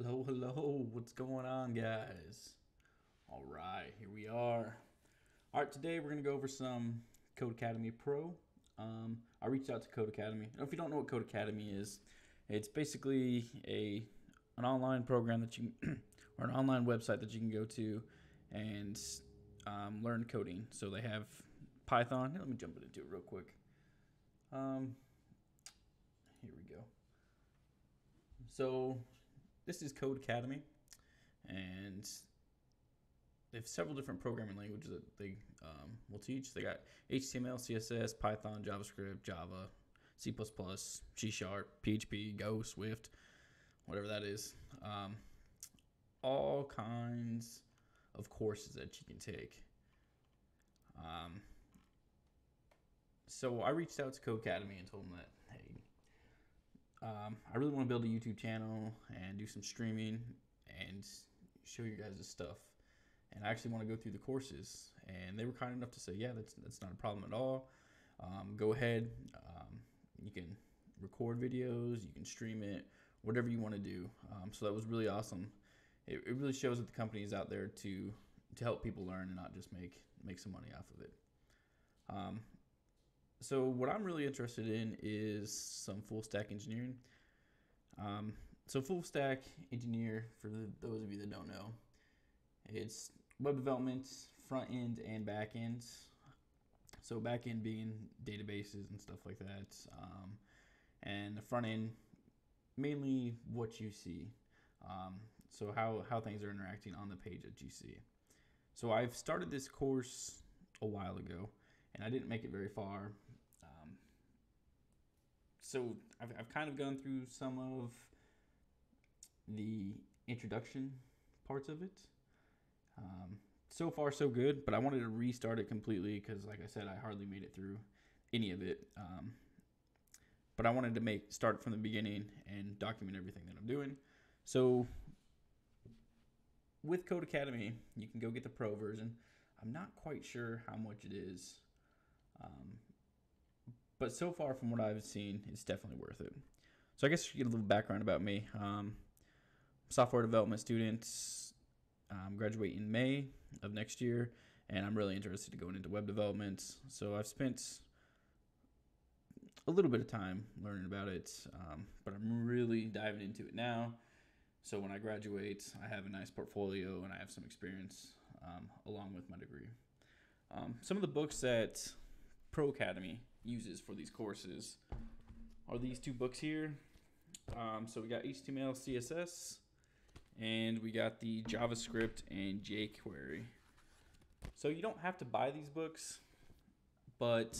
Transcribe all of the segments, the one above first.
Hello, hello. What's going on, guys? All right, here we are. All right, today we're going to go over some Codecademy Pro. Um, I reached out to code Codecademy. If you don't know what Codecademy is, it's basically a an online program that you or an online website that you can go to and um, learn coding. So they have Python. Here, let me jump into it real quick. Um, here we go. So this is Codecademy, and they have several different programming languages that they um, will teach. They got HTML, CSS, Python, JavaScript, Java, C++, C Sharp, PHP, Go, Swift, whatever that is. Um, all kinds of courses that you can take. Um, so I reached out to Codecademy and told them that, um, I really want to build a YouTube channel and do some streaming and show you guys this stuff. And I actually want to go through the courses. And they were kind enough to say, yeah, that's, that's not a problem at all. Um, go ahead. Um, you can record videos, you can stream it, whatever you want to do. Um, so that was really awesome. It, it really shows that the company is out there to to help people learn and not just make make some money off of it. Um, so what I'm really interested in is some full stack engineering. Um, so full stack engineer, for the, those of you that don't know, it's web development, front end and back end. So back end being databases and stuff like that, um, and the front end mainly what you see. Um, so how how things are interacting on the page that you see. So I've started this course a while ago, and I didn't make it very far. So I've, I've kind of gone through some of the introduction parts of it. Um, so far, so good, but I wanted to restart it completely because, like I said, I hardly made it through any of it. Um, but I wanted to make start from the beginning and document everything that I'm doing. So with Codecademy, you can go get the pro version. I'm not quite sure how much it is. Um, but so far from what I've seen, it's definitely worth it. So I guess you get a little background about me. Um, software development student, um, graduate in May of next year, and I'm really interested in going into web development. So I've spent a little bit of time learning about it, um, but I'm really diving into it now. So when I graduate, I have a nice portfolio and I have some experience um, along with my degree. Um, some of the books that Pro Academy uses for these courses are these two books here. Um, so we got HTML, CSS, and we got the JavaScript and jQuery. So you don't have to buy these books, but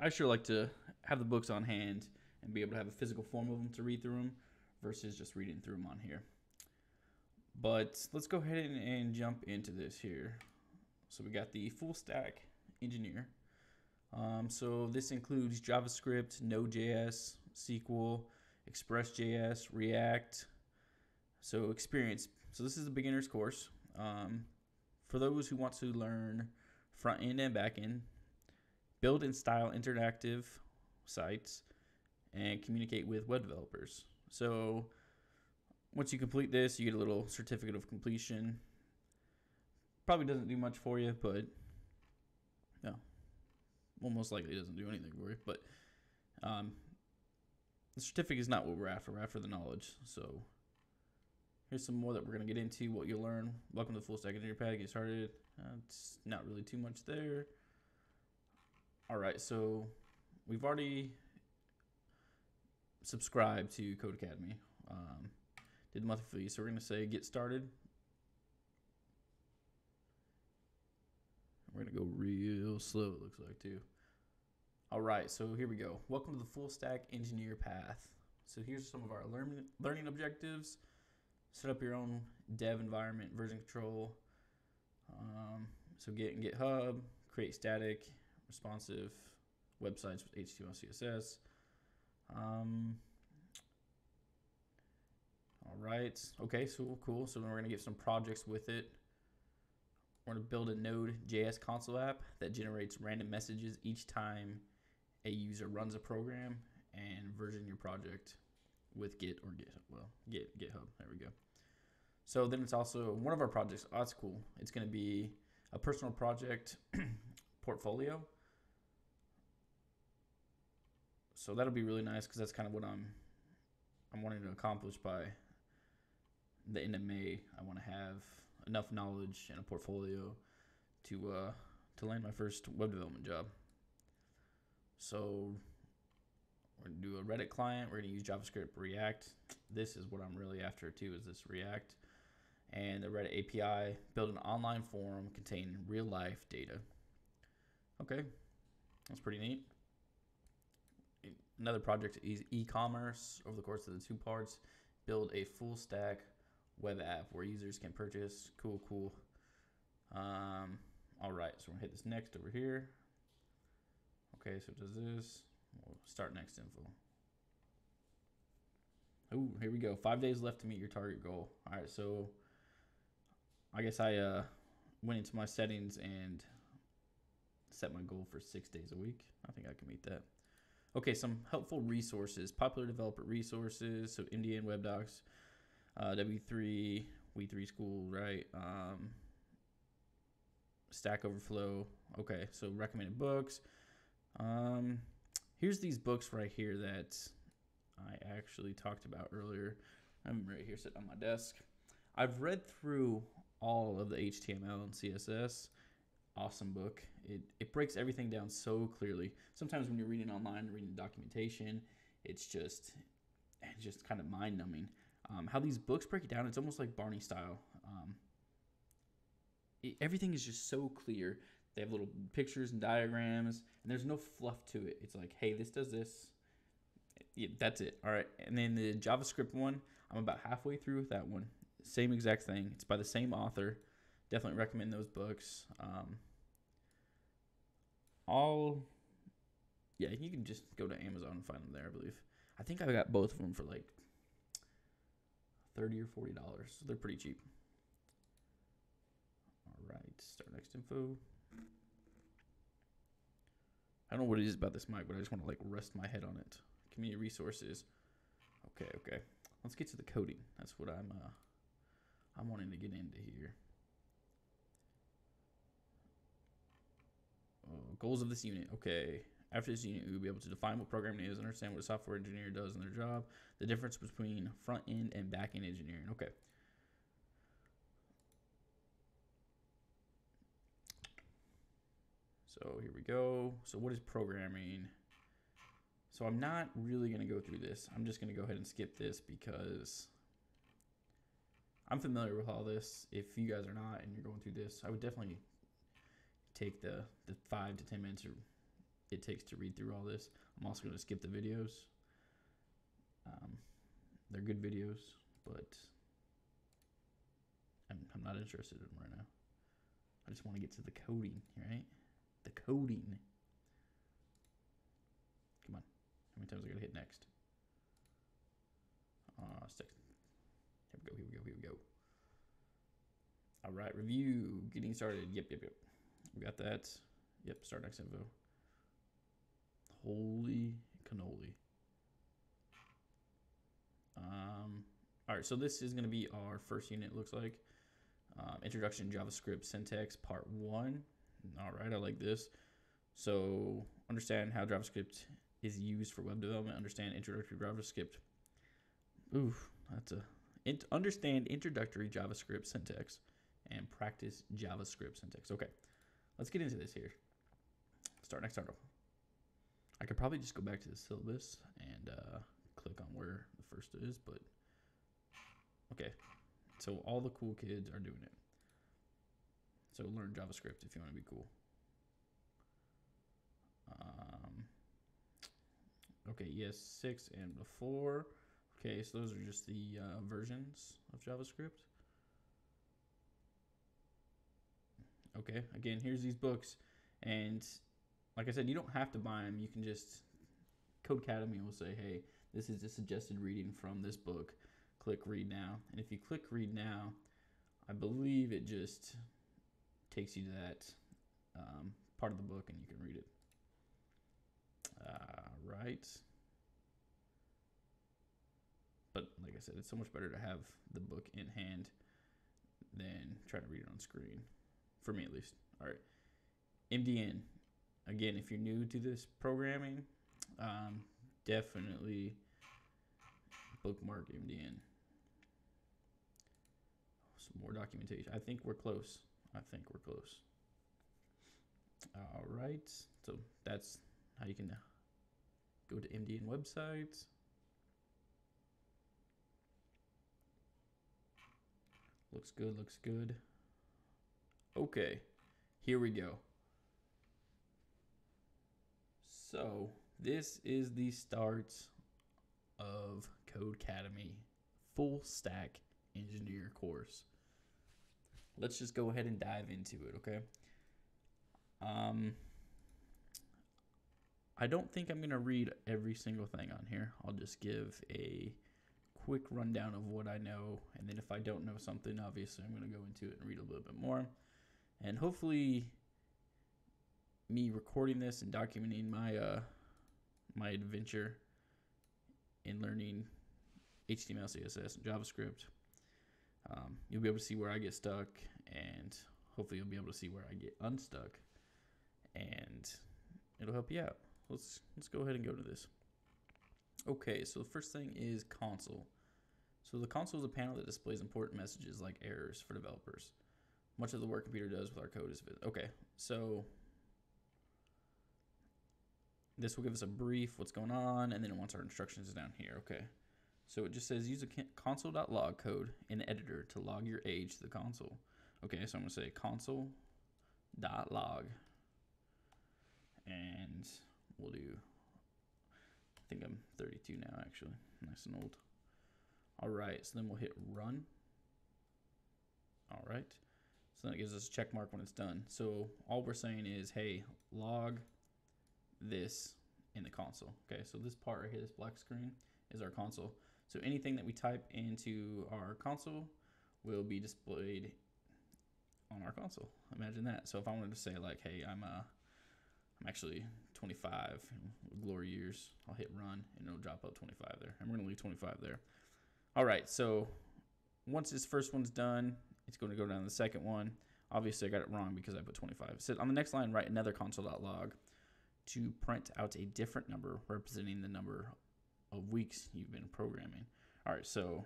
I sure like to have the books on hand and be able to have a physical form of them to read through them versus just reading through them on here. But let's go ahead and, jump into this here. So we got the full stack engineer. Um, so this includes JavaScript, Node.js, SQL, Express.js, React. So experience. So this is a beginner's course. Um, for those who want to learn front end and back end, build and style interactive sites, and communicate with web developers. So once you complete this, you get a little certificate of completion. Probably doesn't do much for you, but well, most likely doesn't do anything for you. But um, the certificate is not what we're after. We're after the knowledge. So here's some more that we're going to get into, what you'll learn. Welcome to the Full Stack Engineer Pad. Get started. Uh, it's not really too much there. All right, so we've already subscribed to Codecademy. Um, did the monthly fee, so we're going to say get started. We're going to go real slow, it looks like, too. All right, so here we go. Welcome to the Full Stack Engineer Path. So here's some of our learning, learning objectives. Set up your own dev environment, version control. Um, so Git and GitHub, create static, responsive websites with HTML, CSS. Um, all right. Okay, so cool. So we're to get some projects with it. We're going to build a Node.js console app that generates random messages each time a user runs a program and version your project. with Git or Git. Well, Git GitHub. There we go. So then it's also one of our projects. Oh, that's cool. It's going to be a personal project portfolio. So that'll be really nice because that's kind of what I'm I'm wanting to accomplish by the end of May. I want to have enough knowledge and a portfolio to uh, to land my first web development job. So we're gonna do a Reddit client. We're gonna use JavaScript, React. This is what I'm really after too. Is this React and the Reddit API? Build an online forum containing real life data. Okay, that's pretty neat. Another project is e-commerce. Over the course of the two parts, build a full stack web app where users can purchase. Cool, cool. Um, all right, so we're gonna hit this next over here. Okay, so does this. We'll start next info. Oh, here we go. Five days left to meet your target goal. All right, so I guess I uh, went into my settings and set my goal for six days a week. I think I can meet that. Okay, some helpful resources, popular developer resources. So MDN Web Docs, uh, W3, We3 School, right? Um, Stack Overflow. Okay, so recommended books. Um, here's these books right here that I actually talked about earlier. I'm right here sitting on my desk. I've read through all of the HTML and CSS. Awesome book. It, it breaks everything down so clearly. Sometimes when you're reading online, reading documentation, it's just it's just kind of mind numbing. Um, how these books break it down, it's almost like Barney style. Um, it, everything is just so clear. They have little pictures and diagrams, and there's no fluff to it. It's like, hey, this does this. Yeah, that's it. All right. And then the JavaScript one, I'm about halfway through with that one. Same exact thing. It's by the same author. Definitely recommend those books. Um, all, yeah, you can just go to Amazon and find them there, I believe. I think I got both of them for like 30 or $40. So they're pretty cheap. All right, start next info. I don't know what it is about this mic, but I just want to like rest my head on it. Community resources. Okay, okay. Let's get to the coding. That's what I'm uh I'm wanting to get into here. Oh, goals of this unit. Okay. After this unit, will be able to define what programming is, and understand what a software engineer does in their job, the difference between front end and back end engineering. Okay. So here we go. So what is programming? So I'm not really going to go through this. I'm just going to go ahead and skip this because I'm familiar with all this. If you guys are not and you're going through this, I would definitely take the, the five to 10 minutes it takes to read through all this. I'm also going to skip the videos. Um, they're good videos, but I'm, I'm not interested in them right now. I just want to get to the coding, right? The coding. Come on. How many times I gotta hit next? Uh, six. Here we go, here we go, here we go. All right, review, getting started. Yep, yep, yep. We got that. Yep, start next info. Holy cannoli. Um, all right, so this is going to be our first unit, looks like. Um, introduction JavaScript syntax part one. All right, I like this. So understand how JavaScript is used for web development. Understand introductory JavaScript. Ooh, that's a int, understand introductory JavaScript syntax and practice JavaScript syntax. Okay, let's get into this here. Start next article. I could probably just go back to the syllabus and uh, click on where the first is, but okay. So all the cool kids are doing it. So learn JavaScript if you want to be cool. Um, okay, ES6 and before. Okay, so those are just the uh, versions of JavaScript. Okay, again, here's these books. And like I said, you don't have to buy them. You can just, Codecademy will say, hey, this is a suggested reading from this book. Click read now. And if you click read now, I believe it just takes you to that um, part of the book and you can read it. Uh, right. But like I said, it's so much better to have the book in hand than trying to read it on screen, for me at least. All right, MDN. Again, if you're new to this programming, um, definitely bookmark MDN. Some more documentation. I think we're close. I think we're close. All right, so that's how you can go to MDN websites. Looks good, looks good. Okay, here we go. So, this is the start of Codecademy full stack engineer course. Let's just go ahead and dive into it, okay? Um, I don't think I'm going to read every single thing on here. I'll just give a quick rundown of what I know. And then if I don't know something, obviously I'm going to go into it and read a little bit more. And hopefully, me recording this and documenting my uh, my adventure in learning HTML, CSS, and JavaScript. Um, you'll be able to see where I get stuck, and hopefully, you'll be able to see where I get unstuck, and it'll help you out let's let's go ahead and go to this. Okay, so the first thing is console. So the console is a panel that displays important messages like errors for developers. Much of the work computer does with our code is okay. So this will give us a brief what's going on, and then it wants our instructions is down here. Okay. So it just says use a console.log code in editor to log your age to the console. Okay, so I'm gonna say console.log and we'll do, I think I'm 32 now actually, nice and old. All right, so then we'll hit run. All right, so then it gives us a check mark when it's done. So all we're saying is, hey, log this in the console. Okay, so this part right here, this black screen, is our console. So anything that we type into our console will be displayed on our console. Imagine that. So if I wanted to say like, hey, I'm a I'm actually 25, glory years. I'll hit run and it'll drop up 25 there. And we're to leave 25 there. All right, so once this first one's done, it's going to go down to the second one. Obviously, I got it wrong because I put 25. It says on the next line, write another console.log to print out a different number representing the number of weeks you've been programming. All right, so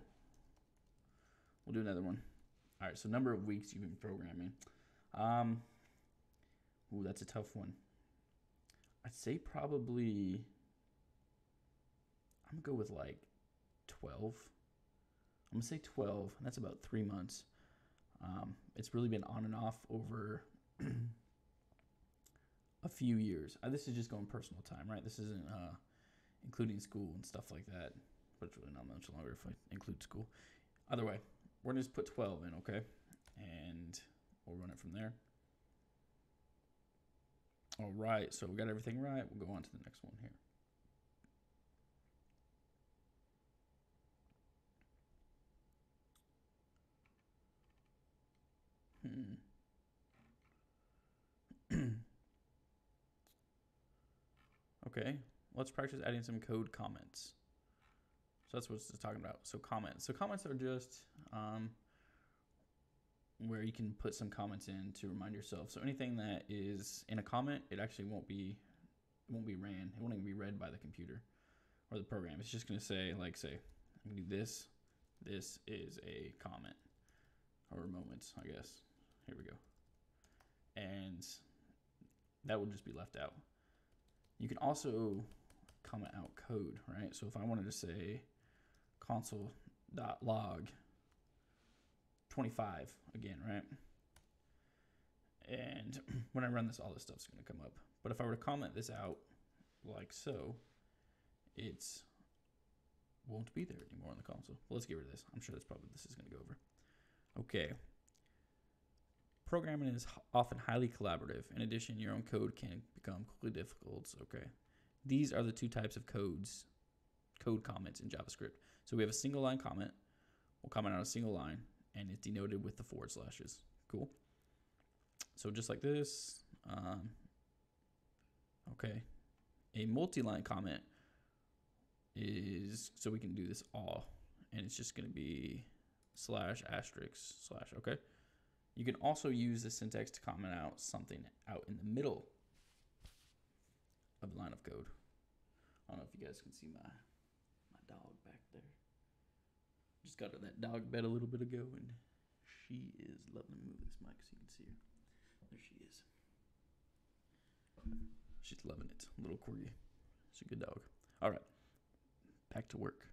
we'll do another one. All right, so number of weeks you've been programming. Um, ooh, that's a tough one. I'd say probably I'm gonna go with like 12. I'm gonna say 12, and that's about three months. Um, it's really been on and off over a few years. Uh, this is just going personal time, right? This isn't uh, including school and stuff like that, but it's really not much longer if I include school. Either way, we're gonna just put 12 in, okay? And we'll run it from there. All right, so we got everything right. We'll go on to the next one here. Hmm. Okay, let's practice adding some code comments. So that's what it's talking about. So comments. So comments are just um, where you can put some comments in to remind yourself. So anything that is in a comment, it actually won't be it won't be ran. It won't even be read by the computer or the program. It's just going to say like say I'm to do this. This is a comment or moments, I guess. Here we go. And that will just be left out. You can also comment out code, right? So if I wanted to say console.log 25 again, right? And when I run this, all this stuff's going to come up. But if I were to comment this out like so, it's won't be there anymore on the console. Well, let's get rid of this. I'm sure that's probably this is going to go over. Okay. Programming is often highly collaborative. In addition, your own code can become quickly difficult. Okay. These are the two types of codes, code comments in JavaScript. So we have a single line comment. We'll comment on a single line and it's denoted with the forward slashes. Cool. So just like this, um, okay. A multi-line comment is, so we can do this all and it's just going to be slash asterisk slash. Okay. You can also use the syntax to comment out something out in the middle of the line of code. I don't know if you guys can see my my dog back there. Just got her that dog bed a little bit ago, and she is loving to move this mic so you can see her. There she is. She's loving it. Little corgi. She's a good dog. All right. Back to work.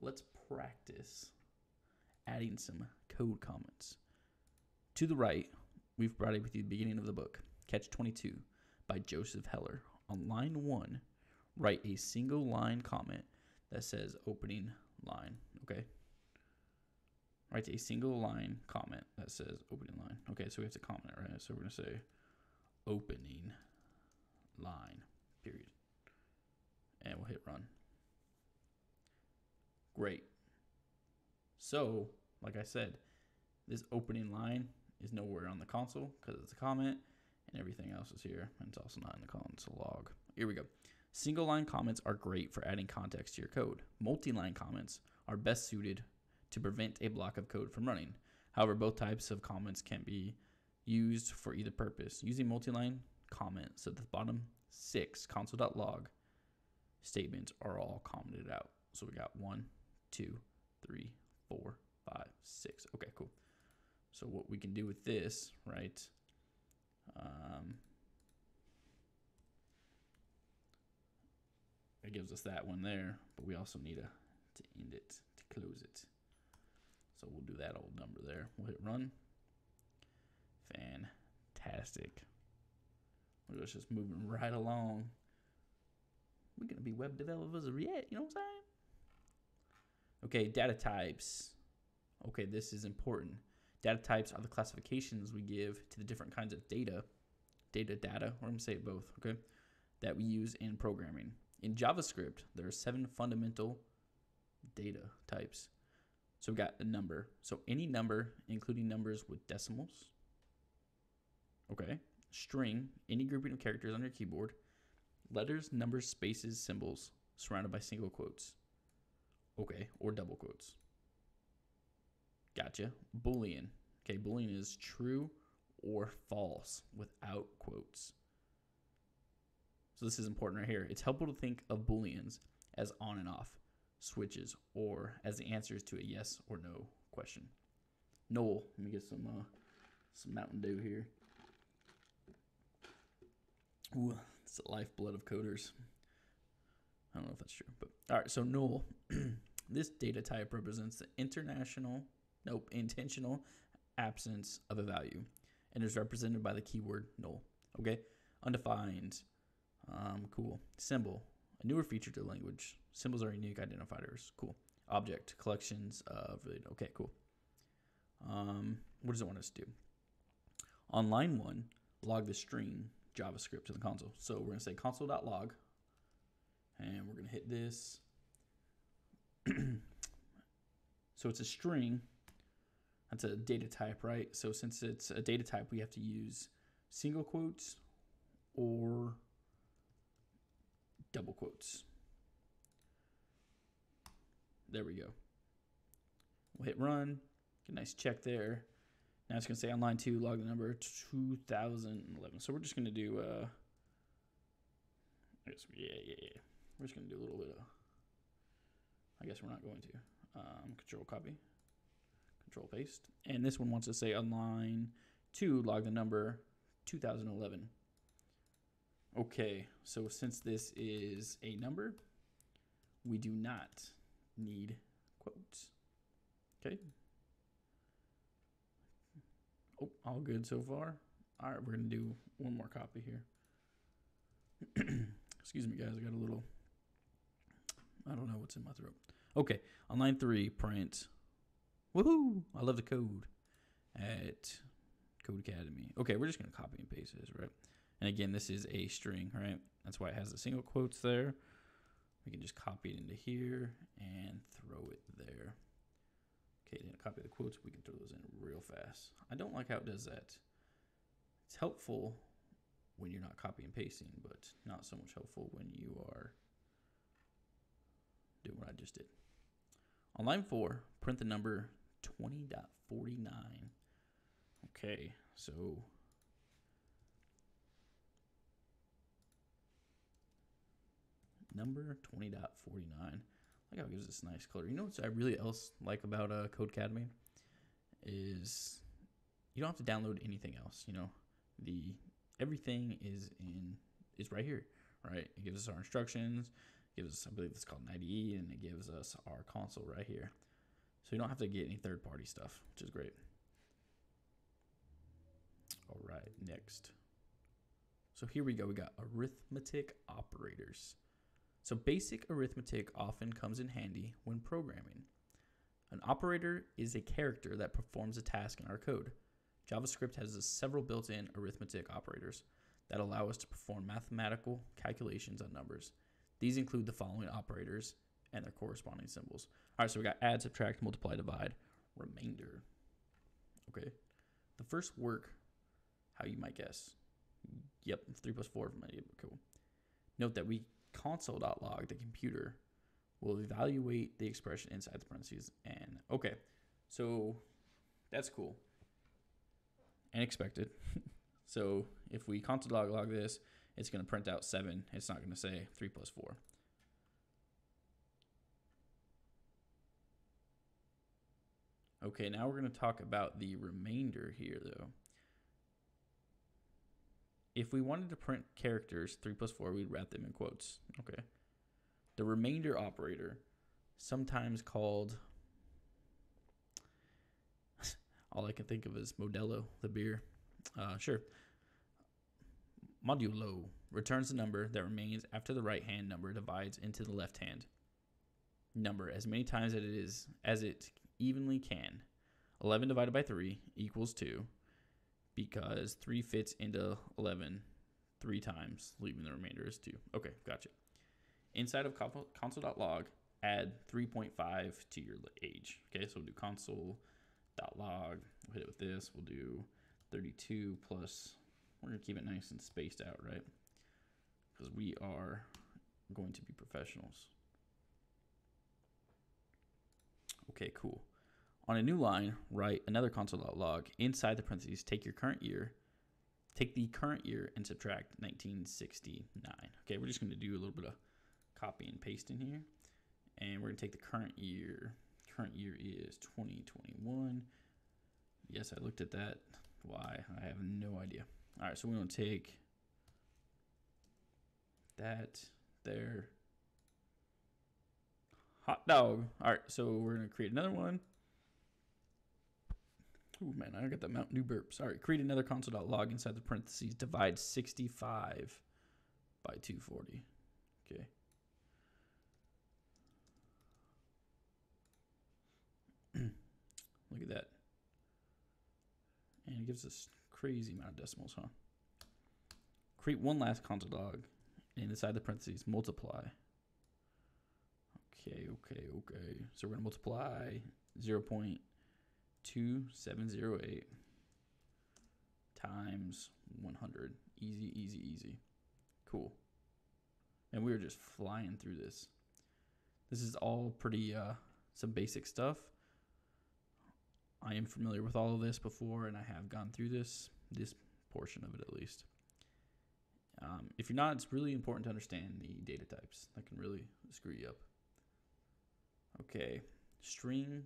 Let's practice adding some code comments. To the right, we've brought it with you the beginning of the book, Catch 22 by Joseph Heller. On line one, write a single line comment that says opening line. Okay. Write a single line comment that says opening line. Okay, so we have to comment it, right? So we're going to say opening line, period. And we'll hit run. Great. So, like I said, this opening line is nowhere on the console because it's a comment and everything else is here. And it's also not in the console log. Here we go. Single line comments are great for adding context to your code. Multi line comments are best suited to prevent a block of code from running. However, both types of comments can be used for either purpose. Using multi line comments at the bottom six console.log statements are all commented out. So we got one, two, three, four, five, six. Okay, cool. So what we can do with this, right? Um, it gives us that one there, but we also need a, to end it, to close it. So we'll do that old number there. We'll hit run. Fantastic. We're just moving right along. We're going to be web developers yet, you know what I'm saying? Okay, data types. Okay, this is important. Data types are the classifications we give to the different kinds of data, data, data, or I'm going to say both, okay, that we use in programming. In JavaScript, there are seven fundamental data types. So we've got a number. So any number, including numbers with decimals. Okay. String, any grouping of characters on your keyboard. Letters, numbers, spaces, symbols, surrounded by single quotes. Okay, or double quotes. Gotcha. Boolean. Okay, Boolean is true or false without quotes. So this is important right here. It's helpful to think of Booleans as on and off switches or as the answers to a yes or no question. Null. Let me get some uh, some Mountain Dew here. Ooh, it's the lifeblood of coders. I don't know if that's true, but all right. So null. this data type represents the international, nope, intentional absence of a value, and is represented by the keyword null. Okay, undefined. Um, cool. Symbol. A newer feature to the language. Symbols are unique identifiers. Cool. Object. Collections of. Okay, cool. Um, what does it want us to do? On line one, log the string JavaScript to the console. So we're going to say console.log, and we're going to hit this. so it's a string. That's a data type, right? So since it's a data type, we have to use single quotes or double quotes. There we go. We'll hit run. Get a nice check there. Now it's going to say on line two, log the number 2011. So we're just going to do, uh, I guess, yeah, yeah, yeah. We're just going to do a little bit of, I guess we're not going to. Um, control copy, control paste. And this one wants to say on line two, log the number 2011. Okay, so since this is a number, we do not need quotes. Okay. Oh, all good so far. All right, we're to do one more copy here. Excuse me, guys. I got a little, I don't know what's in my throat. Okay, on line three, print. Woohoo! I love the code at Codecademy. Okay, we're just going to copy and paste this, right? And again, this is a string, right? That's why it has the single quotes there. We can just copy it into here and throw it there. Okay, then copy the quotes. We can throw those in real fast. I don't like how it does that. It's helpful when you're not copy and pasting, but not so much helpful when you are doing what I just did. On line four, print the number 20.49. Okay, so number 20.49. Like how it gives us this nice color. You know what I really else like about uh, Codecademy is you don't have to download anything else. You know, the everything is in is right here, right? It gives us our instructions, gives us I believe it's called an IDE, and it gives us our console right here. So you don't have to get any third party stuff, which is great. All right, next. So here we go. We got arithmetic operators. So basic arithmetic often comes in handy when programming. An operator is a character that performs a task in our code. JavaScript has several built-in arithmetic operators that allow us to perform mathematical calculations on numbers. These include the following operators and their corresponding symbols. All right, so we got add, subtract, multiply, divide, remainder. Okay. The first work, how you might guess. Yep, 3 plus 4 from Cool. Note that we console.log, the computer, will evaluate the expression inside the parentheses. And okay, so that's cool and expected. so if we console.log log this, it's going to print out 7. It's not going to say 3 plus 4. Okay, now we're going to talk about the remainder here, though. If we wanted to print characters 3 plus 4, we'd wrap them in quotes. Okay. The remainder operator, sometimes called, all I can think of is Modelo, the beer. Uh, sure. Modulo returns the number that remains after the right hand number divides into the left hand number as many times as it is as it evenly can. 11 divided by 3 equals 2 because 3 fits into 11 three times, leaving the remainder as 2. Okay, gotcha. Inside of console.log, add 3.5 to your age. Okay, so we'll do console.log. We'll hit it with this. We'll do 32 plus, we're going to keep it nice and spaced out, right? Because we are going to be professionals. Okay, cool. On a new line, write another console.log. Inside the parentheses, take your current year, take the current year and subtract 1969. Okay, we're just going to do a little bit of copy and paste in here. And we're going to take the current year. Current year is 2021. Yes, I looked at that. Why? I have no idea. All right, so we're going to take that there. Hot dog. All right, so we're going to create another one. Oh man, I got the Mountain Dew burp. Sorry. Create another console.log inside the parentheses. Divide 65 by 240. Okay. Look at that. And it gives us crazy amount of decimals, huh? Create one last console log and inside the parentheses multiply. Okay, okay, okay. So we're gonna multiply 0. 2708 times 100. Easy, easy, easy. Cool. And we are just flying through this. This is all pretty, uh, some basic stuff. I am familiar with all of this before, and I have gone through this, this portion of it at least. Um, if you're not, it's really important to understand the data types. That can really screw you up. Okay, string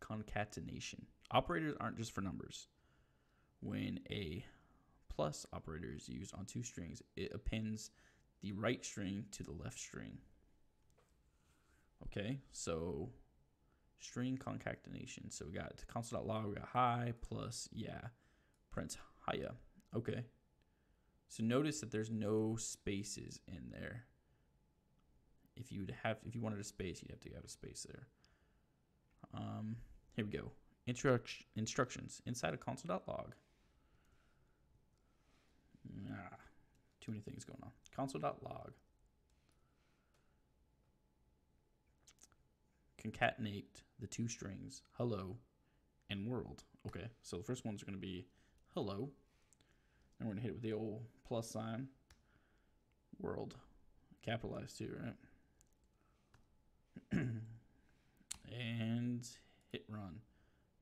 concatenation. Operators aren't just for numbers. When a plus operator is used on two strings, it appends the right string to the left string. Okay, so string concatenation. So we got console.log, we got hi plus yeah, prints hiya. Okay. So notice that there's no spaces in there. If you would have, if you wanted a space, you'd have to have a space there. Um, here we go. Instruct instructions inside of console.log. Ah, too many things going on. Console.log. Concatenate the two strings hello and world. Okay, so the first one's going to be hello. And we're going to hit it with the old plus sign. World. Capitalized too, right? and run.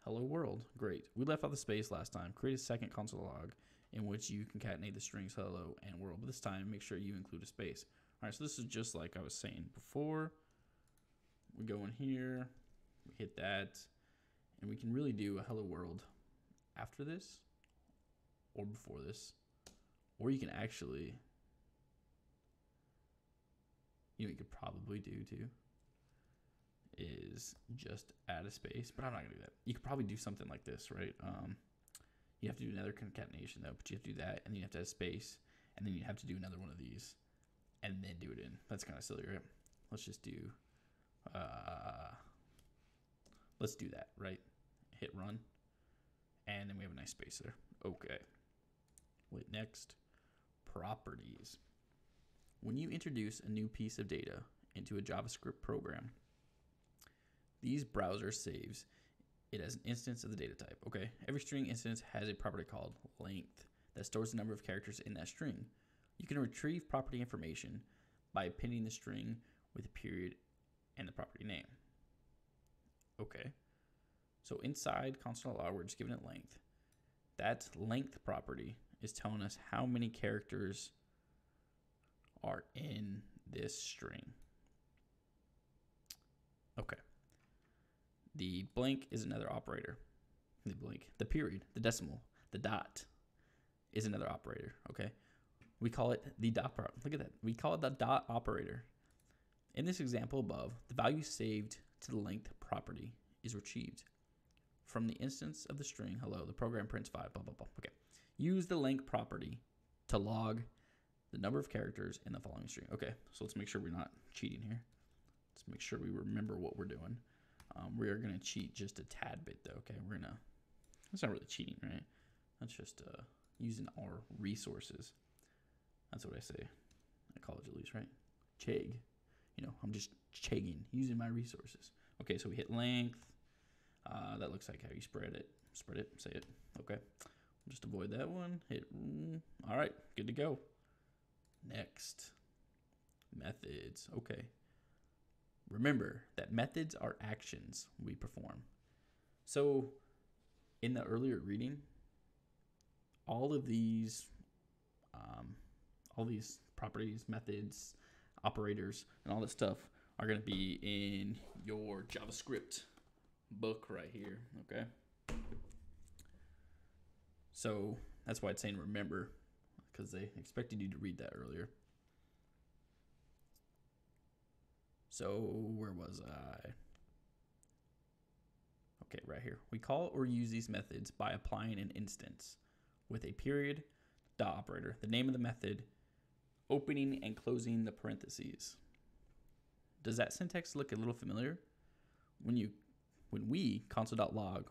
Hello world. Great. We left out the space last time. Create a second console log in which you concatenate the strings hello and world. But this time, make sure you include a space. All right, so this is just like I was saying before. We go in here, we hit that, and we can really do a hello world after this or before this. Or you can actually, you know, you could probably do too is just add a space, but I'm not gonna do that. You could probably do something like this, right? Um, you have to do another concatenation though, but you have to do that, and then you have to add space, and then you have to do another one of these, and then do it in. That's kind of silly, right? Let's just do, uh, let's do that, right? Hit run, and then we have a nice space there. Okay. Wait, next, properties. When you introduce a new piece of data into a JavaScript program, these browser saves it as an instance of the data type. Okay, every string instance has a property called length that stores the number of characters in that string. You can retrieve property information by appending the string with a period and the property name. Okay, so inside console.log, we're just giving it length. That length property is telling us how many characters are in this string. Okay. The blank is another operator. The blank, the period, the decimal, the dot is another operator. Okay. We call it the dot. Look at that. We call it the dot operator. In this example above, the value saved to the length property is retrieved from the instance of the string hello. The program prints five. Blah blah blah. Okay. Use the length property to log the number of characters in the following string. Okay. So let's make sure we're not cheating here. Let's make sure we remember what we're doing. Um, we are going to cheat just a tad bit though. Okay, we're gonna. That's not really cheating, right? That's just uh, using our resources. That's what I say at college, at least, right? Chegg. You know, I'm just chegging, using my resources. Okay, so we hit length. Uh, that looks like how you spread it. Spread it. Say it. Okay. Just avoid that one. Hit. Mm, all right. Good to go. Next. Methods. Okay. Remember that methods are actions we perform. So, in the earlier reading, all of these, um, all these properties, methods, operators, and all this stuff are going to be in your JavaScript book right here. Okay. So that's why it's saying remember, because they expected you to read that earlier. So where was I? Okay, right here. We call or use these methods by applying an instance with a period, dot operator, the name of the method, opening and closing the parentheses. Does that syntax look a little familiar? When you when we console.log,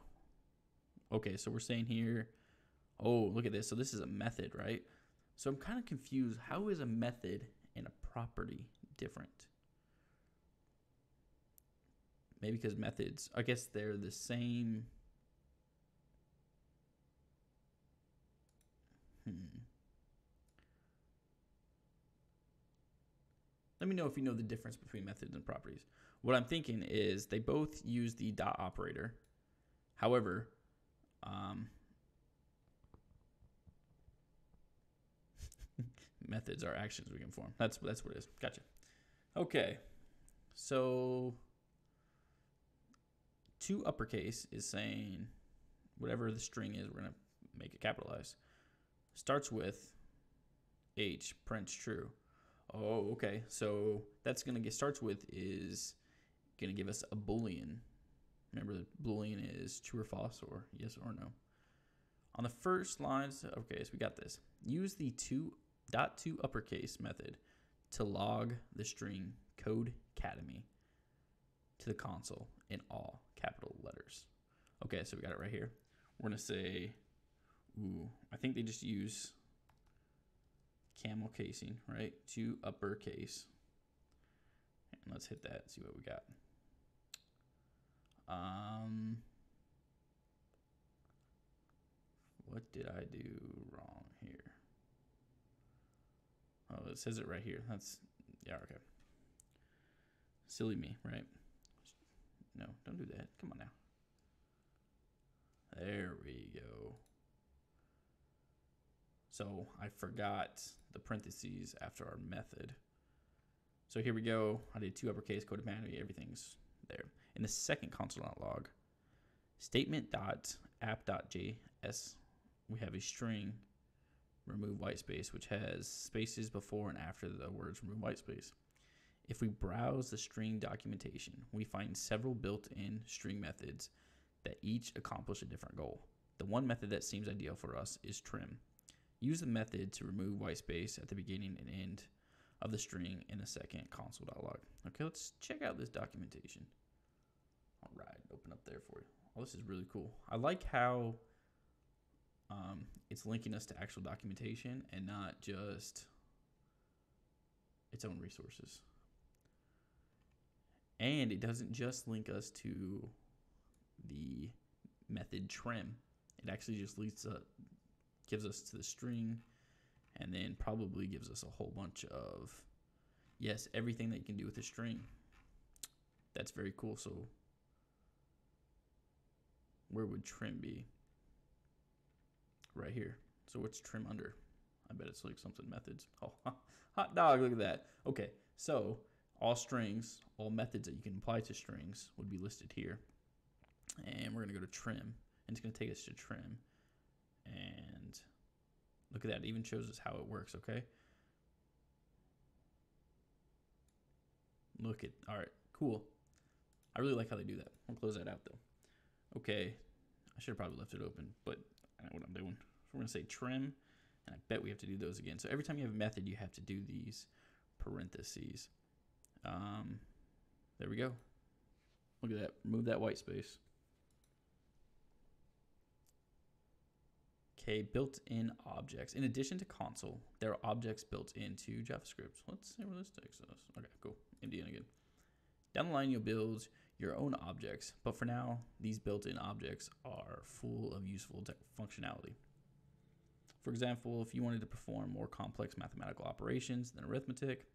okay, so we're saying here, oh, look at this. So this is a method, right? So I'm kind of confused. How is a method and a property different? Maybe because methods, I guess they're the same. Hmm. Let me know if you know the difference between methods and properties. What I'm thinking is they both use the dot operator. However, um, methods are actions we can form. That's that's what it is. Gotcha. Okay, so two uppercase is saying whatever the string is, we're going to make it capitalized. Starts with H, prints true. Oh, okay. So that's going to get starts with is going to give us a boolean. Remember the boolean is true or false or yes or no. On the first lines, okay, so we got this. Use the two dot two uppercase method to log the string code academy to the console in all capital letters. Okay, so we got it right here. We're to say, ooh, I think they just use camel casing, right? To uppercase. And let's hit that, see what we got. Um, what did I do wrong here? Oh, it says it right here. That's, yeah, okay. Silly me, right? No, don't do that. Come on now. There we go. So I forgot the parentheses after our method. So here we go. I did two uppercase, coded manually, everything's there. In the second console console.log, statement.app.js, we have a string remove white space, which has spaces before and after the words remove white space. If we browse the string documentation, we find several built-in string methods that each accomplish a different goal. The one method that seems ideal for us is trim. Use the method to remove white space at the beginning and end of the string in the second console.log. Okay, let's check out this documentation. All right, open up there for you. Oh, this is really cool. I like how um, it's linking us to actual documentation and not just its own resources. And it doesn't just link us to the method trim. It actually just leads uh, gives us to the string and then probably gives us a whole bunch of yes, everything that you can do with a string. That's very cool. So where would trim be? Right here. So what's trim under? I bet it's like something methods. Oh, hot dog, look at that. Okay, so all strings, all methods that you can apply to strings would be listed here. And we're going to go to trim, and it's going to take us to trim. And look at that, it even shows us how it works, okay? Look at, all right, cool. I really like how they do that. I'll close that out though. Okay, I should have probably left it open, but I know what I'm doing. So we're gonna say trim, and I bet we have to do those again. So every time you have a method, you have to do these parentheses. Um, there we go. Look at that. Remove that white space. Okay, built-in objects. In addition to console, there are objects built into JavaScript. Let's see where this takes us. Okay, cool. MDN again. Down the line, you'll build your own objects, but for now, these built-in objects are full of useful functionality. For example, if you wanted to perform more complex mathematical operations than arithmetic,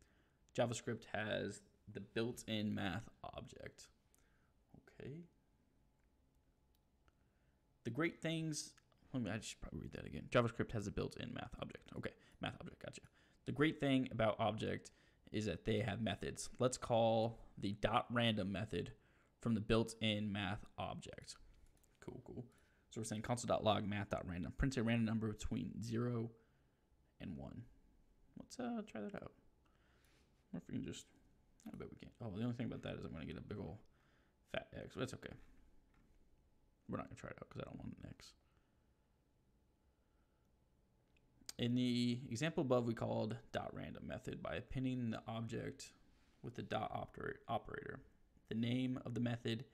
JavaScript has the built-in math object. Okay. The great things, let me, I should probably read that again. JavaScript has a built-in math object. Okay, math object, gotcha. The great thing about object is that they have methods. Let's call the dot random method from the built-in math object. Cool, cool. So we're saying console.log math.random. Prints a random number between 0 and 1. Let's uh, try that out. Or if we can just, I bet we can't. Oh, the only thing about that is I'm going to get a big old fat X. But it's okay. We're not going to try it out because I don't want an X. In the example above, we called dot random method by pinning the object with the dot operator, the name of the method,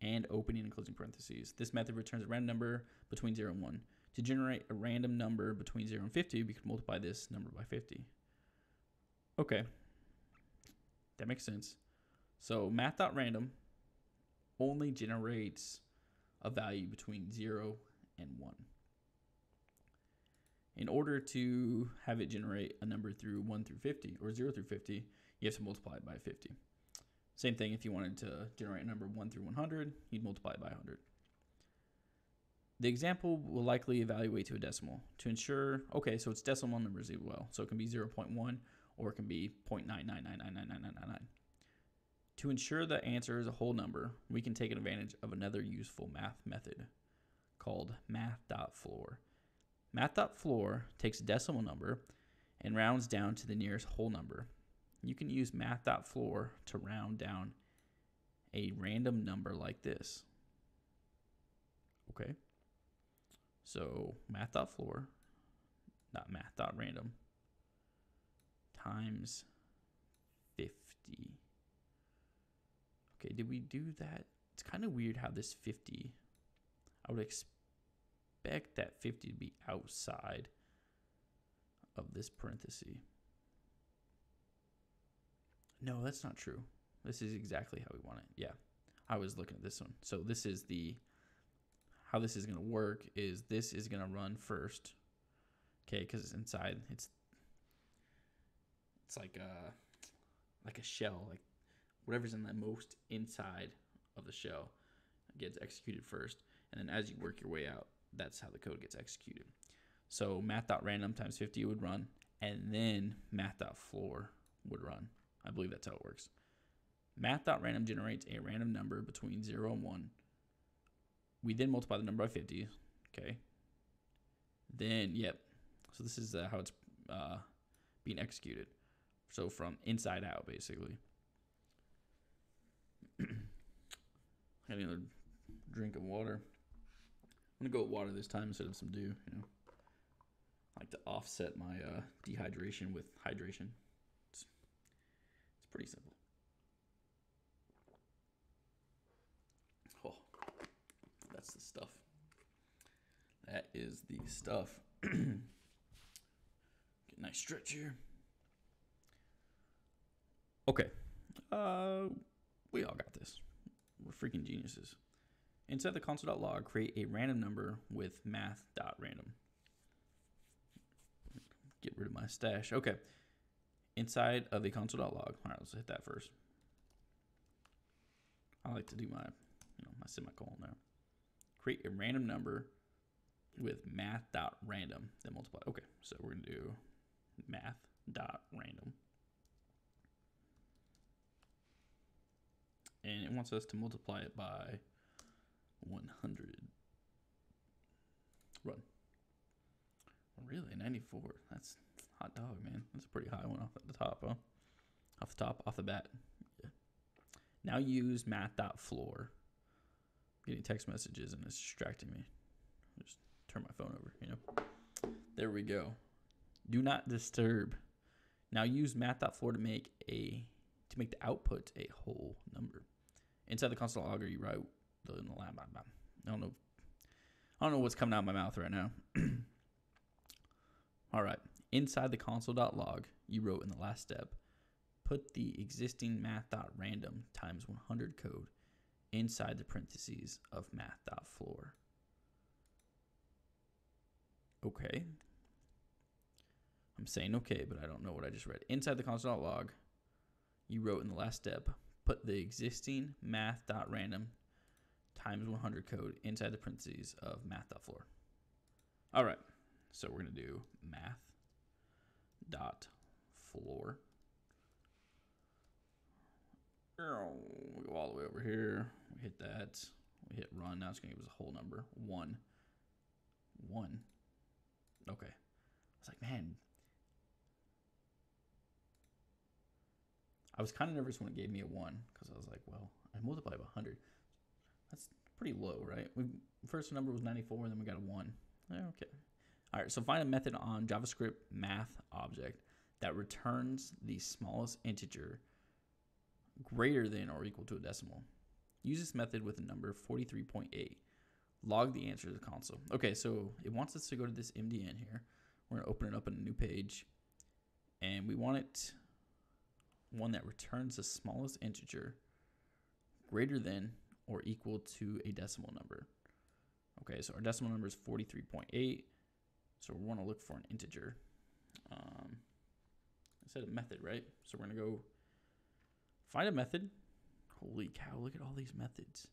and opening and closing parentheses. This method returns a random number between 0 and 1. To generate a random number between 0 and 50, we could multiply this number by 50. Okay, that makes sense. So math.random only generates a value between 0 and 1 in order to have it generate a number through 1 through 50 or 0 through 50, you have to multiply it by 50. Same thing if you wanted to generate a number 1 through 100, you'd multiply it by 100. The example will likely evaluate to a decimal to ensure, okay, so it's decimal numbers as well. So it can be 0.1 or it can be 0.999999999. To ensure the answer is a whole number, we can take advantage of another useful math method called math.floor. Math.floor takes a decimal number and rounds down to the nearest whole number. You can use math.floor to round down a random number like this. Okay. So math.floor, not math.random, times 50. Okay, did we do that? It's kind of weird how this 50, I would expect that 50 to be outside of this parenthesis. No, that's not true. This is exactly how we want it. Yeah, I was looking at this one. So this is the, how this is going to work is this is going to run first. Okay, because it's inside, it's, it's like a, like a shell, like whatever's in the most inside of the shell gets executed first. And then as you work your way out, that's how the code gets executed. So math.random times 50 would run, and then math.floor would run. I believe that's how it works. Math.random generates a random number between 0 and 1. We then multiply the number by 50. Okay. Then, yep. So this is uh, how it's uh, being executed. So from inside out, basically. Need a drink of water. I'm gonna go with water this time instead of some dew. You know, I like to offset my uh, dehydration with hydration. It's, it's pretty simple. Oh, that's the stuff. That is the stuff. Get a nice stretch here. Okay. Uh, we all got this. We're freaking geniuses. Inside the console.log, create a random number with math.random. Get rid of my stash. Okay. Inside of the console.log. All right, let's hit that first. I like to do my, you know, my semicolon there. Create a random number with math.random, then multiply. Okay, so we're to do math.random. And it wants us to multiply it by 100. Run. Really, 94. That's hot dog, man. That's a pretty high one off at the top, huh? Off the top, off the bat. Yeah. Now use math.floor. Getting text messages and it's distracting me. Just turn my phone over, you know. There we go. Do not disturb. Now use math.floor to make a to make the output a whole number. Inside the console logger, you write the. I don't know. I don't know what's coming out of my mouth right now. All right. Inside the console.log, you wrote in the last step, put the existing math.random times 100 code inside the parentheses of math.floor. Okay. I'm saying okay, but I don't know what I just read. Inside the console.log, you wrote in the last step, put the existing math.random times 100 code inside the parentheses of math.floor. All right, so we're going to do math.floor. We go all the way over here. We hit that. We hit run. Now it's going to give us a whole number. One. One. Okay. I was like, man, I was kind of nervous when it gave me a one because I was like, well, I multiplied by 100. That's pretty low, right? We first number was 94, and then we got a one. Eh, okay. All right. So find a method on JavaScript math object that returns the smallest integer greater than or equal to a decimal. Use this method with a number 43.8. Log the answer to the console. Okay, so it wants us to go to this MDN here. We're going to open it up in a new page. And we want it one that returns the smallest integer greater than or equal to a decimal number. Okay, so our decimal number is 43.8. So we want to look for an integer. Um, I said a method, right? So we're going to go find a method. Holy cow, look at all these methods.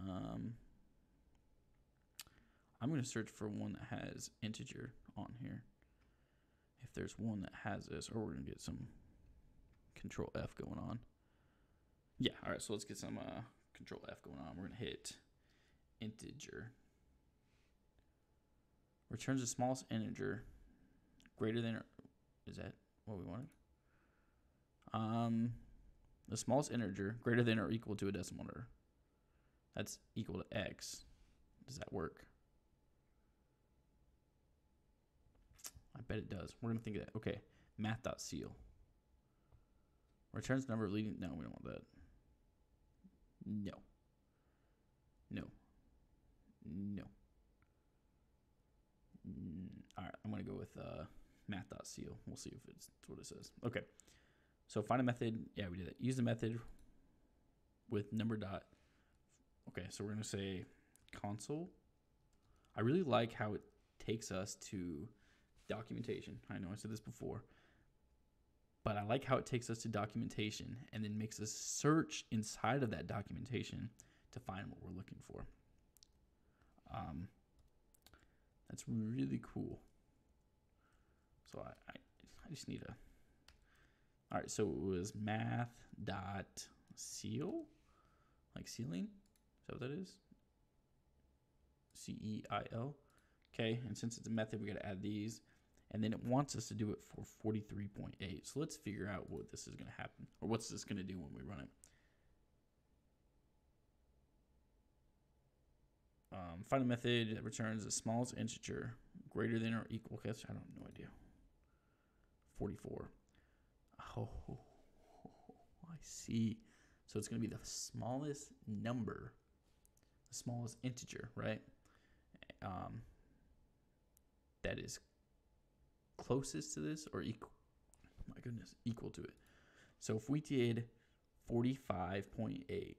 Um, I'm going to search for one that has integer on here if there's one that has this, or we're gonna get some control F going on. Yeah, all right, so let's get some uh, control F going on. We're gonna hit integer. Returns the smallest integer greater than, is that what we wanted? Um, the smallest integer greater than or equal to a decimal number. That's equal to x. Does that work? I bet it does. We're going to think of that. Okay. Math.ceil. Returns number leading. No, we don't want that. No. No. No. Mm, all right. I'm going to go with uh, math.ceil. We'll see if it's, it's what it says. Okay. So find a method. Yeah, we did that. Use the method with number dot. Okay, so we're going to say console. I really like how it takes us to documentation. I know I said this before, but I like how it takes us to documentation and then makes us search inside of that documentation to find what we're looking for. Um, that's really cool. So I, I, I just need a. All right, so it was math dot ceil, like ceiling. Is that what that is? C E I L. Okay, and since it's a method, we got to add these. And then it wants us to do it for 43.8. So let's figure out what this is going to happen, or what's this going to do when we run it. Um, find a method that returns the smallest integer greater than or equal. Okay, I don't have no idea. 44. Oh, I see. So it's going to be the smallest number, the smallest integer, right? Um, that is closest to this or equal. My goodness, equal to it. So if we did 45.8,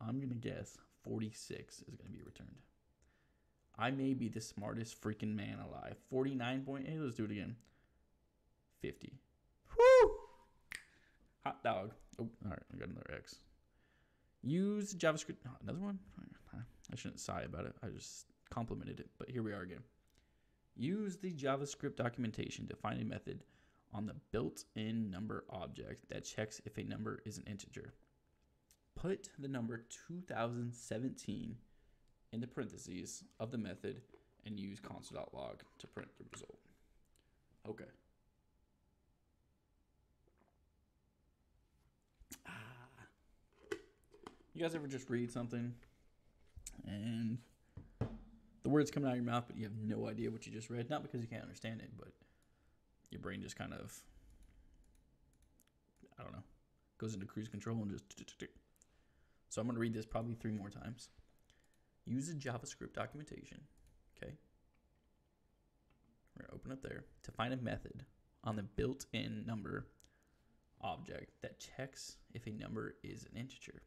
I'm going to guess 46 is going to be returned. I may be the smartest freaking man alive. 49.8, let's do it again. 50. Woo! Hot dog. Oh, all right, I got another X. Use JavaScript. Oh, another one? I shouldn't sigh about it. I just complimented it, but here we are again. Use the JavaScript documentation to find a method on the built-in number object that checks if a number is an integer. Put the number 2017 in the parentheses of the method and use console.log to print the result. Okay. Ah. You guys ever just read something and the words coming out of your mouth, but you have no idea what you just read? Not because you can't understand it, but your brain just kind of, I don't know, goes into cruise control and just. So I'm going to read this probably three more times. Use the JavaScript documentation. Okay. We're going to open up there to find a method on the built in number object that checks if a number is an integer.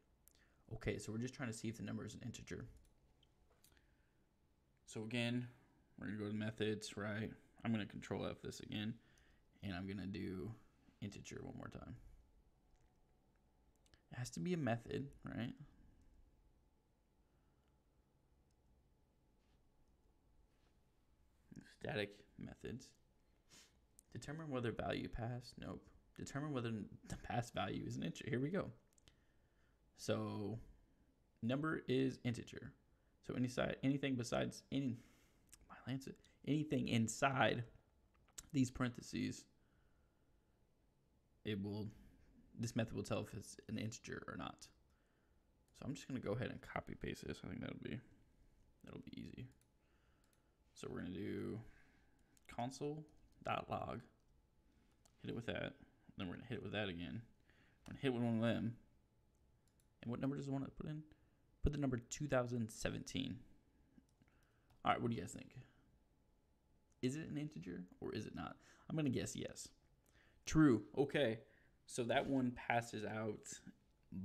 Okay, so we're just trying to see if the number is an integer. So again, we're to go to methods, right? I'm to control F this again, and I'm to do integer one more time. It has to be a method, right? Static methods. Determine whether value passed. Nope. Determine whether the passed value is an integer. Here we go. So number is integer. So any side, anything besides any my lancet, anything inside these parentheses, it will this method will tell if it's an integer or not. So I'm just gonna go ahead and copy paste this. I think that'll be that'll be easy. So we're gonna do console.log, hit it with that, then we're gonna hit it with that again. I'm gonna hit with one of them. And what number does it want to put in? Put the number 2017. All right, what do you guys think? Is it an integer or is it not? I'm going to guess yes. True. Okay. So that one passes out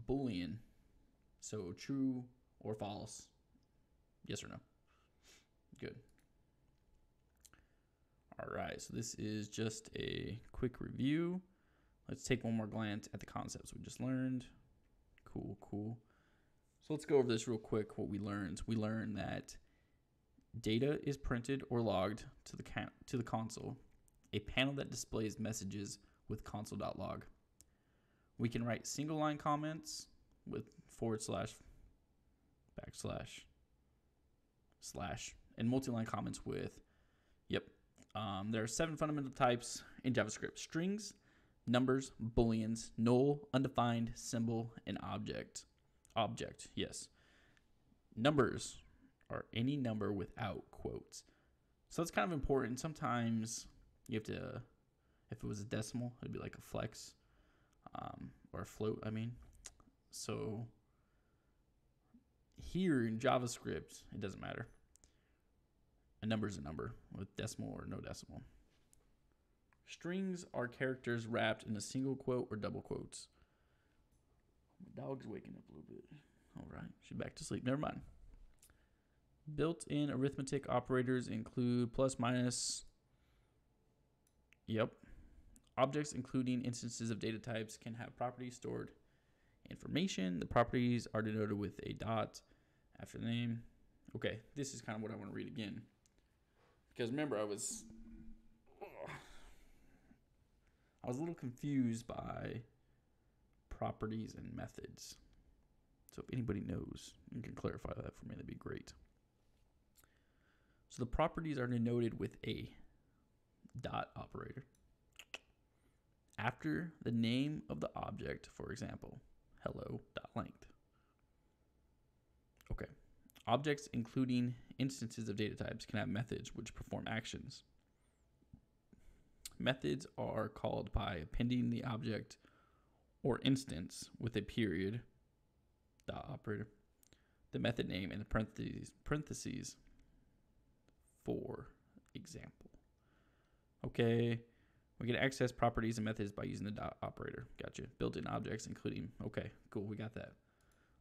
Boolean. So true or false? Yes or no? Good. All right. So this is just a quick review. Let's take one more glance at the concepts we just learned. Cool, cool. So let's go over this real quick. What we learned, we learned that data is printed or logged to the to the console, a panel that displays messages with console.log. We can write single line comments with forward slash, backslash, slash, and multi-line comments with, yep. Um, there are seven fundamental types in JavaScript: strings, numbers, booleans, null, undefined, symbol, and object object, yes. Numbers are any number without quotes. So that's kind of important. Sometimes you have to, if it was a decimal, it'd be like a flex um, or a float, I mean. So here in JavaScript, it doesn't matter. A number is a number with decimal or no decimal. Strings are characters wrapped in a single quote or double quotes. My dog's waking up a little bit. All right, she's back to sleep. Never mind. Built-in arithmetic operators include plus, minus. Yep. Objects including instances of data types can have properties stored information. The properties are denoted with a dot after the name. Okay, this is kind of what I want to read again. Because remember, I was I was a little confused by properties and methods. So if anybody knows and can clarify that for me, that'd be great. So the properties are denoted with a dot operator. After the name of the object, for example, hello dot length. Okay. Objects including instances of data types can have methods which perform actions. Methods are called by appending the object or instance with a period dot operator, the method name in the parentheses parentheses for example. Okay, we can access properties and methods by using the dot operator. Gotcha. Built-in objects, including. Okay, cool. We got that.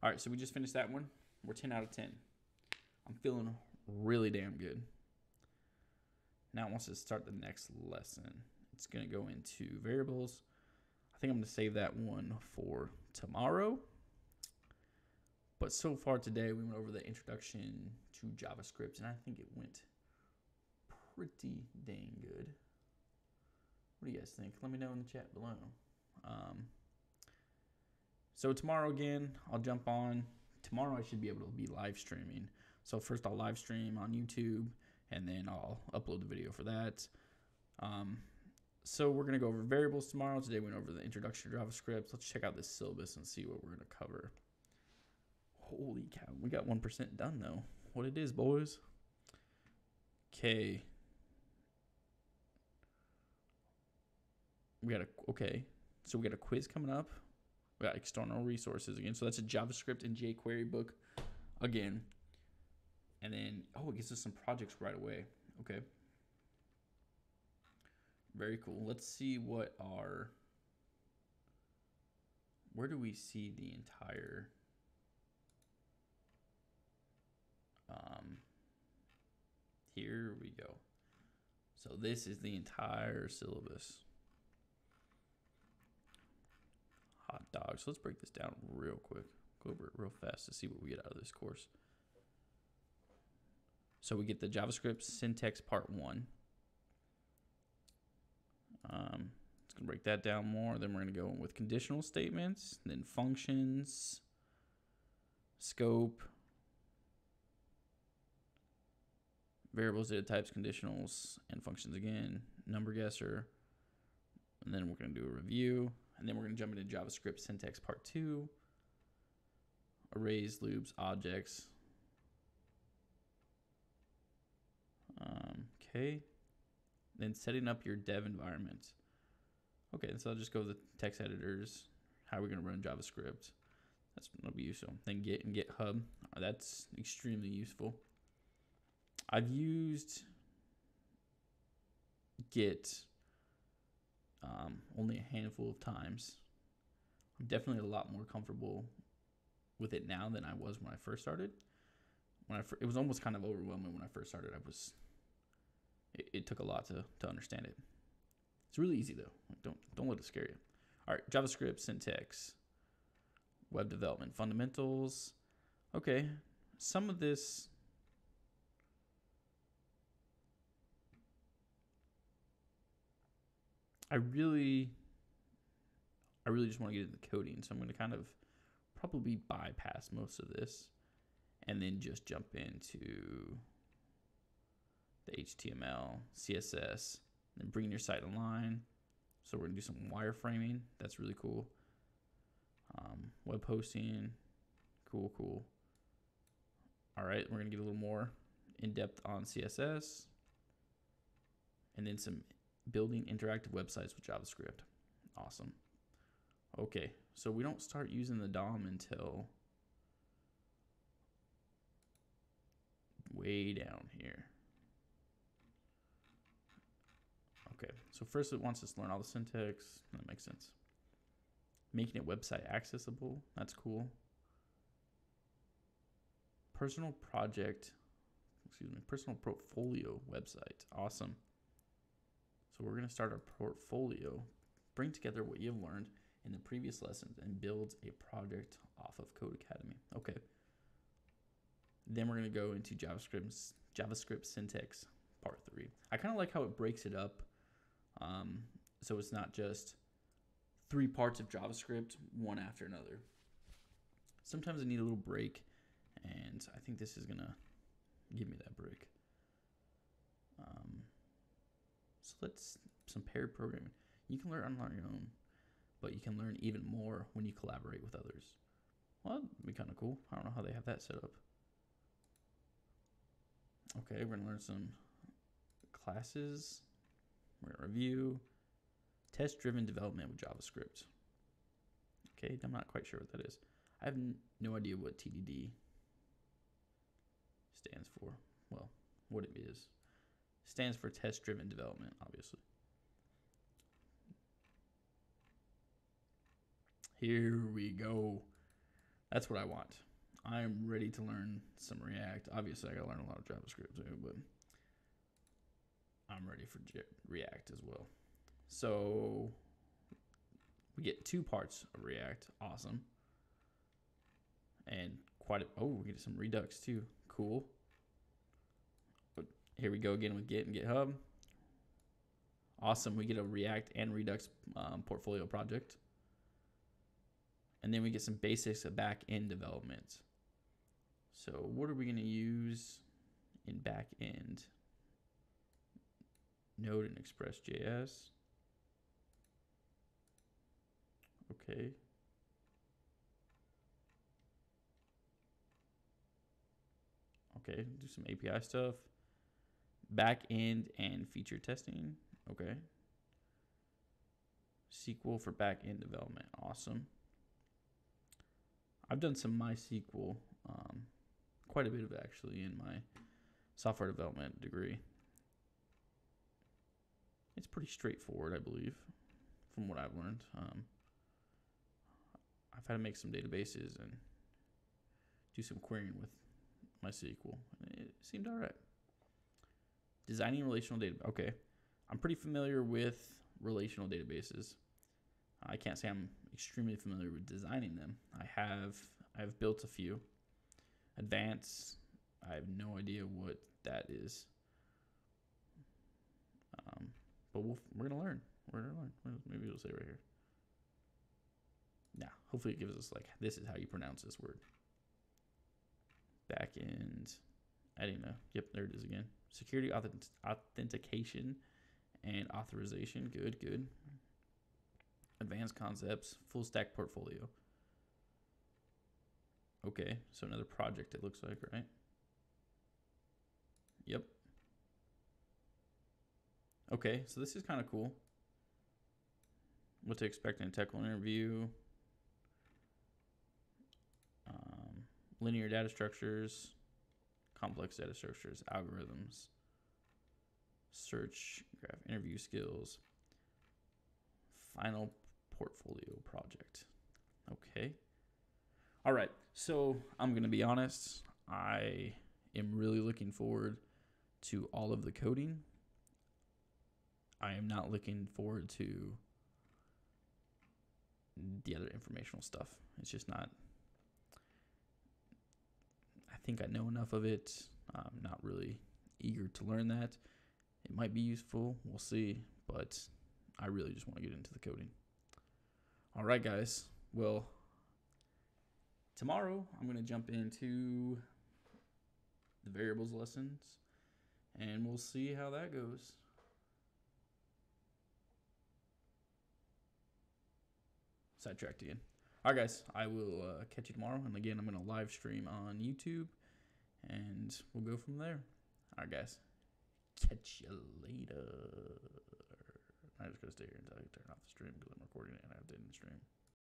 All right, so we just finished that one. We're 10 out of 10. I'm feeling really damn good. Now it wants to start the next lesson. It's going to go into variables. I think I'm going to save that one for tomorrow. But so far today, we went over the introduction to JavaScript, and I think it went pretty dang good. What do you guys think? Let me know in the chat below. Um, so tomorrow again, I'll jump on. Tomorrow I should be able to be live streaming. So first I'll live stream on YouTube, and then I'll upload the video for that. Um, so we're gonna go over variables tomorrow. Today we went over the introduction to JavaScript. Let's check out this syllabus and see what we're gonna cover. Holy cow, we got one percent done though. What it is, boys. Okay, we got a okay. So we got a quiz coming up. We got external resources again. So that's a JavaScript and jQuery book again. And then oh, it gives us some projects right away. Okay. Very cool. Let's see what our where do we see the entire um here we go. So this is the entire syllabus. hot dogs. So let's break this down real quick. Go over it real fast to see what we get out of this course. So we get the JavaScript syntax part one. Um, it's gonna break that down more. Then we're gonna go with conditional statements, then functions, scope, variables, data types, conditionals, and functions again, number guesser. And then we're gonna do a review. And then we're going to jump into JavaScript syntax part two, arrays, loops, objects. Um, okay. Then setting up your dev environment. Okay, so I'll just go with the text editors. How are we going to run JavaScript? That's going to be useful. Then Git and GitHub. That's extremely useful. I've used Git um, only a handful of times. I'm definitely a lot more comfortable with it now than I was when I first started. When I fir- it was almost kind of overwhelming when I first started. I was it, it took a lot to to understand it. It's really easy though. Don't don't let it scare you. All right, JavaScript syntax, web development fundamentals. Okay, some of this I really, I really just want to get into the coding, so I'm going to kind of probably bypass most of this, and then just jump into the HTML, CSS, and bring your site online. So we're gonna do some wireframing. That's really cool. Um, web hosting, cool, cool. All right, we're gonna get a little more in depth on CSS, and then some building interactive websites with JavaScript. Awesome. Okay, so we don't start using the DOM until way down here. Okay, so first it wants us to learn all the syntax. That makes sense. Making it website accessible. That's cool. Personal project, excuse me, personal portfolio website. Awesome. So we're going to start our portfolio, bring together what you've learned in the previous lessons, and build a project off of Codecademy. Okay. Then we're going to go into JavaScript JavaScript syntax part three. I kind of like how it breaks it up. Um, so it's not just three parts of JavaScript, one after another. Sometimes I need a little break, and I think this is going to give me that break. Um, so let's some paired programming. You can learn on your own, but you can learn even more when you collaborate with others. Well, that'd be kind of cool. I don't know how they have that set up. Okay, we're gonna learn some classes. We're gonna review test-driven development with JavaScript. Okay, I'm not quite sure what that is. I have no idea what TDD stands for. Well, what it is. Stands for test-driven development, obviously. Here we go. That's what I want. I am ready to learn some React. Obviously, I got to learn a lot of JavaScript too, but I'm ready for React as well. So we get two parts of React. Awesome. And quite a, oh, we get some Redux too. Cool. But here we go again with Git and GitHub. Awesome. We get a React and Redux um, portfolio project. And then we get some basics of back end development. So what are we going to use in back end? Node and Express.js. Okay. Okay, do some API stuff. Back end and feature testing. Okay. SQL for back end development. Awesome. I've done some MySQL, um, quite a bit of actually in my software development degree. It's pretty straightforward, I believe, from what I've learned. Um, I've had to make some databases and do some querying with MySQL. It seemed all right. Designing relational data. Okay, I'm pretty familiar with relational databases. I can't say I'm extremely familiar with designing them. I have I've built a few. Advanced, I have no idea what that is. Um, but we'll, we're gonna learn. We're gonna learn. Maybe it'll say right here. Nah, hopefully it gives us like this is how you pronounce this word. Back didn't know. yep, there it is again. Security authentication and authorization. Good, good advanced concepts, full stack portfolio. Okay, so another project it looks like, right? Yep. Okay, so this is kind of cool. What to expect in a technical interview. Um, linear data structures, complex data structures, algorithms, search, graph, interview skills, final portfolio project. Okay. All right. So I'm going to be honest. I am really looking forward to all of the coding. I am not looking forward to the other informational stuff. It's just not. I think I know enough of it. I'm not really eager to learn that. It might be useful. We'll see. But I really just want to get into the coding. All right, guys. Well, tomorrow I'm going to jump into the variables lessons and we'll see how that goes. Sidetracked again. All right, guys. I will uh, catch you tomorrow. And again, I'm going to live stream on YouTube and we'll go from there. All right, guys. Catch you later. I'm just going to stay here until I turn off the stream because I'm recording it and I end the stream.